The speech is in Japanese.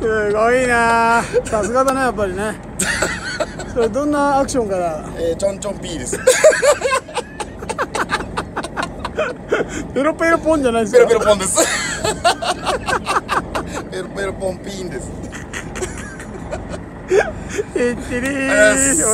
すごいな。さすがだねやっぱりね。それどんなアクションから？えー、ちょんちょんピーです。ペロペロポンじゃないですペロペロポンです。ペロペロポンピーンです。いってりー。